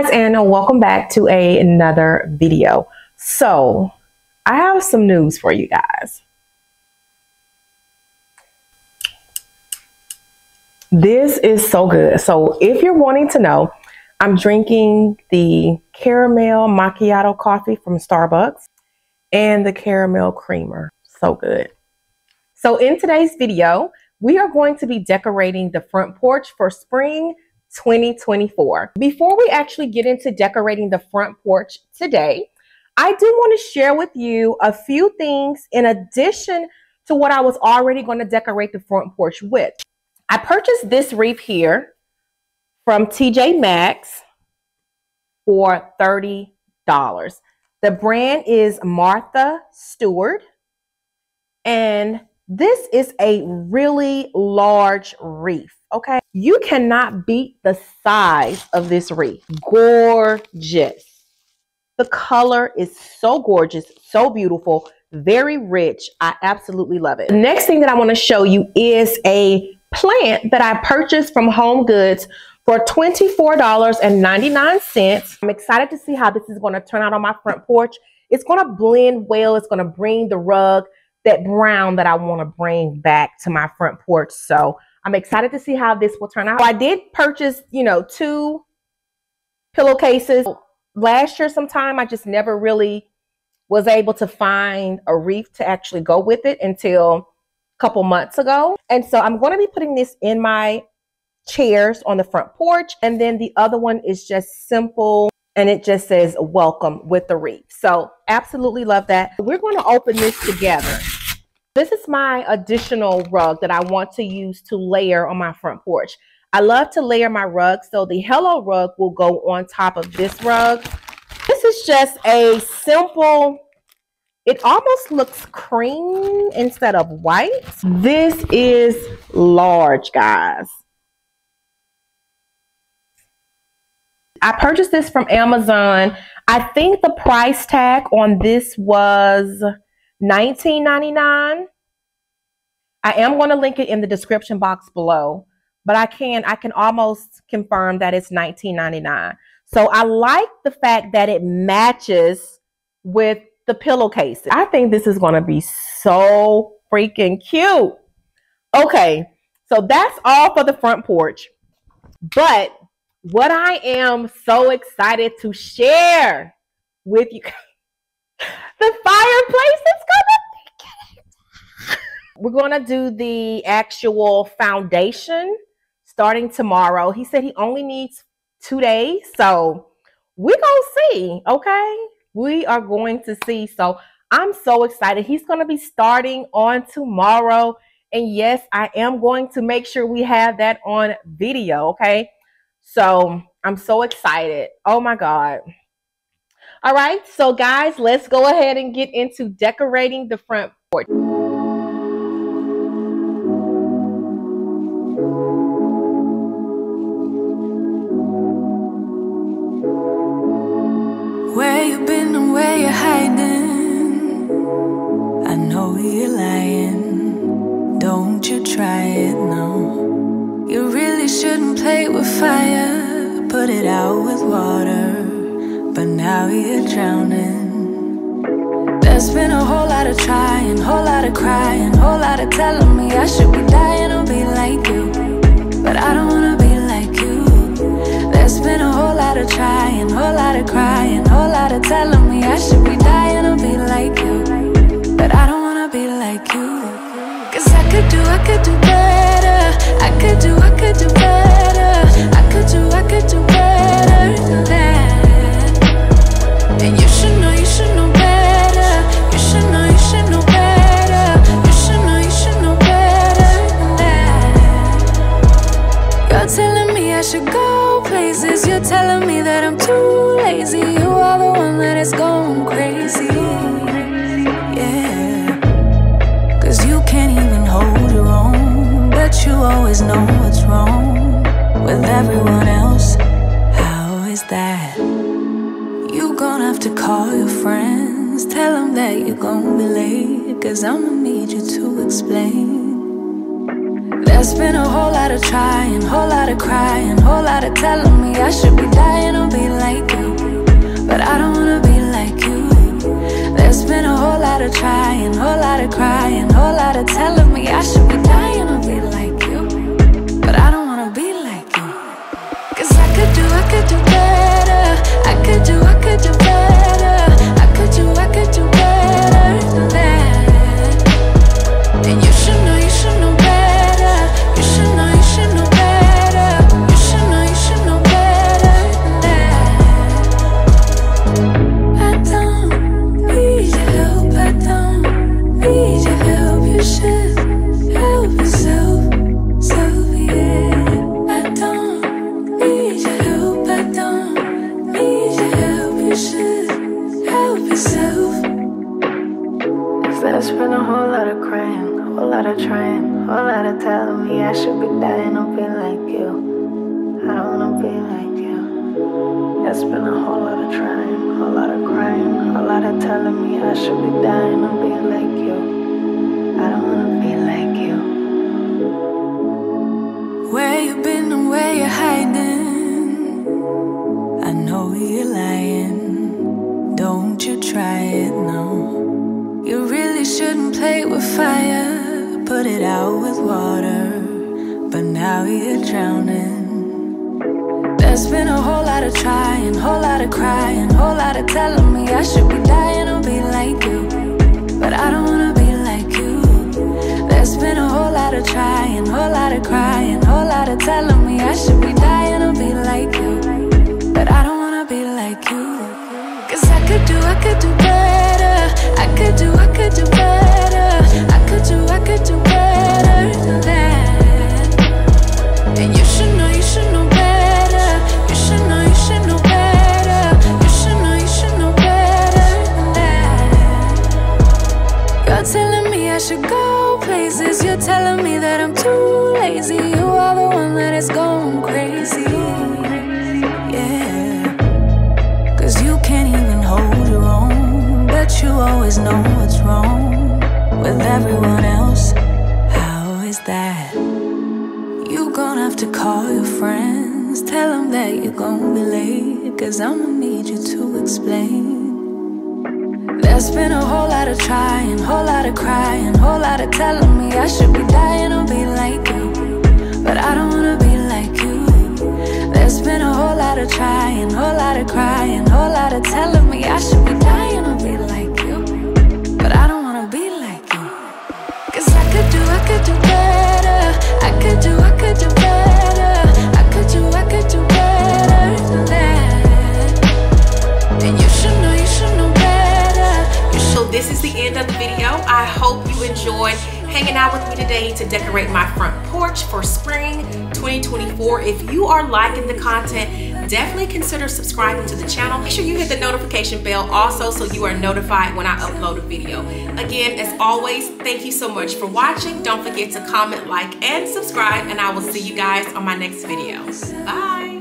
guys and welcome back to a, another video. So I have some news for you guys. This is so good. So if you're wanting to know, I'm drinking the caramel macchiato coffee from Starbucks and the caramel creamer. So good. So in today's video, we are going to be decorating the front porch for spring 2024. Before we actually get into decorating the front porch today, I do want to share with you a few things in addition to what I was already going to decorate the front porch with. I purchased this wreath here from TJ Maxx for $30. The brand is Martha Stewart and this is a really large wreath, okay? You cannot beat the size of this wreath. Gorgeous. The color is so gorgeous, so beautiful, very rich. I absolutely love it. The next thing that I want to show you is a plant that I purchased from Home Goods for $24.99. I'm excited to see how this is going to turn out on my front porch. It's going to blend well. It's going to bring the rug that brown that I want to bring back to my front porch. So I'm excited to see how this will turn out. I did purchase, you know, two pillowcases last year sometime. I just never really was able to find a wreath to actually go with it until a couple months ago. And so I'm going to be putting this in my chairs on the front porch. And then the other one is just simple and it just says welcome with the wreath. So absolutely love that. We're going to open this together. This is my additional rug that I want to use to layer on my front porch. I love to layer my rug, so the Hello rug will go on top of this rug. This is just a simple, it almost looks cream instead of white. This is large, guys. I purchased this from Amazon. I think the price tag on this was $19.99. I am going to link it in the description box below, but I can I can almost confirm that it's $19.99. So I like the fact that it matches with the pillowcase. I think this is going to be so freaking cute. Okay, so that's all for the front porch. But what I am so excited to share with you, the fireplace is gonna We're gonna do the actual foundation starting tomorrow. He said he only needs two days, so we're gonna see. Okay, we are going to see. So I'm so excited. He's gonna be starting on tomorrow. And yes, I am going to make sure we have that on video. Okay. So I'm so excited. Oh my God. All right. So guys, let's go ahead and get into decorating the front porch. Where you been and where you hiding? I know you're lying. Don't you try it, no. You really shouldn't play with fire, put it out with water. But now you're drowning. There's been a whole lot of trying, whole lot of crying, whole lot of telling me I should be dying or be like you. But I don't wanna lazy. You are the one that is going crazy. Yeah. Cause you can't even hold your own. But you always know what's wrong with everyone else. How is that? You gonna have to call your friends. Tell them that you're gonna be late. Cause I'ma need you to explain. There's been a whole lot of trying, whole lot of crying, whole lot of telling me I should be dying or be like you. But I don't wanna be like you. There's been a whole lot of trying, whole lot of crying, whole lot of telling me I should be whole lot of telling me I should be dying or be like you. I don't wanna be like you. There's been a whole lot of trying, a whole lot of crying, a lot of telling me I should be dying or be like you. I don't wanna be like you. Put it out with water. But now you're drowning. There's been a whole lot of trying, whole lot of crying, whole lot of telling me I should be dying or be like you. But I don't wanna be like you. There's been a whole lot of trying, whole lot of crying, whole lot of telling me I should be dying always know what's wrong with everyone else. How is that? You gonna have to call your friends. Tell them that you're gonna be late. Cause I'ma need you to explain. There's been a whole lot of trying, whole lot of crying, whole lot of telling me I should be dying or be like you. But I don't wanna be like you. There's been a whole lot of trying, whole lot of crying, whole lot of telling me I should be dying or be like I hope you enjoyed hanging out with me today to decorate my front porch for spring 2024. If you are liking the content, definitely consider subscribing to the channel. Make sure you hit the notification bell also so you are notified when I upload a video. Again, as always, thank you so much for watching. Don't forget to comment, like, and subscribe, and I will see you guys on my next video. Bye.